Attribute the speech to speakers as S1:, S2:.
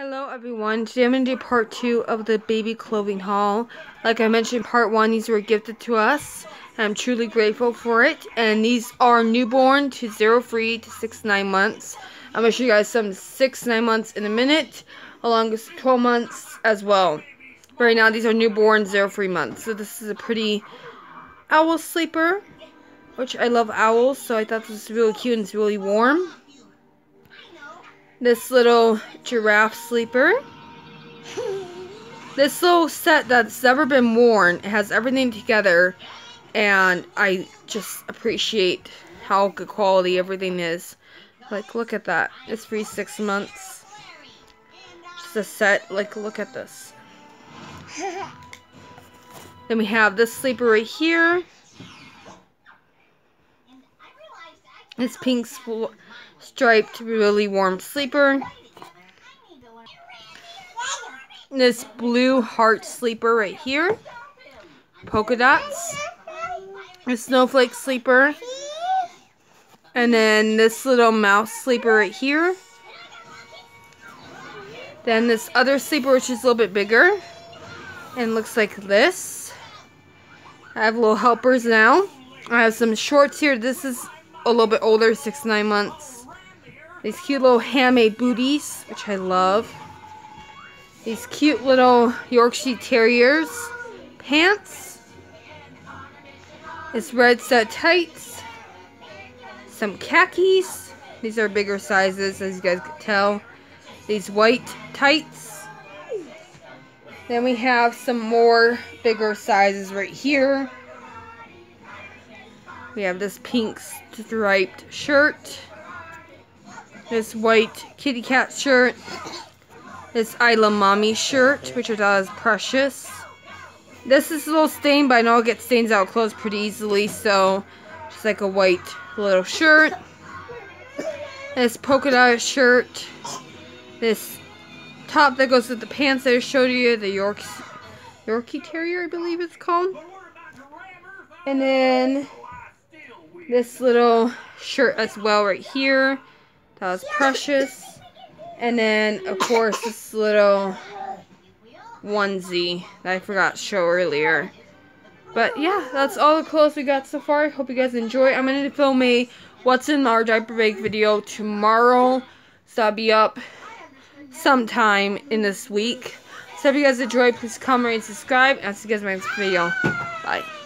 S1: Hello everyone, today I'm going to do part 2 of the baby clothing haul. Like I mentioned part 1, these were gifted to us. And I'm truly grateful for it. And these are newborn to 0 free to 6 9 months. I'm going to show you guys some 6 9 months in a minute, along with 12 months as well. Right now these are newborn 0 free months. So this is a pretty owl sleeper, which I love owls, so I thought this was really cute and it's really warm this little giraffe sleeper. This little set that's never been worn. It has everything together. And I just appreciate how good quality everything is. Like, look at that. It's free six months. Just a set. Like, look at this. then we have this sleeper right here. This pink striped, really warm sleeper. This blue heart sleeper right here. Polka dots. A snowflake sleeper. And then this little mouse sleeper right here. Then this other sleeper which is a little bit bigger. And looks like this. I have little helpers now. I have some shorts here. This is a little bit older, six, nine months. These cute little handmade booties, which I love. These cute little Yorkshire Terriers pants. This red set tights. Some khakis. These are bigger sizes, as you guys can tell. These white tights. Then we have some more bigger sizes right here. We have this pink striped shirt. This white kitty cat shirt. This Isla Mommy shirt, which I thought was precious. This is a little stained, but I know it gets stains out clothes pretty easily, so just like a white little shirt. This polka dot shirt. This top that goes with the pants that I showed you, the York Yorkie Terrier, I believe it's called. And then this little shirt as well right here. That was precious. And then, of course, this little onesie that I forgot to show earlier. But yeah, that's all the clothes we got so far. Hope you guys enjoy. I'm going to film a what's in our diaper bag video tomorrow. So I'll be up sometime in this week. So if you guys enjoy, please comment and subscribe. And I'll see you guys in my next video. Bye.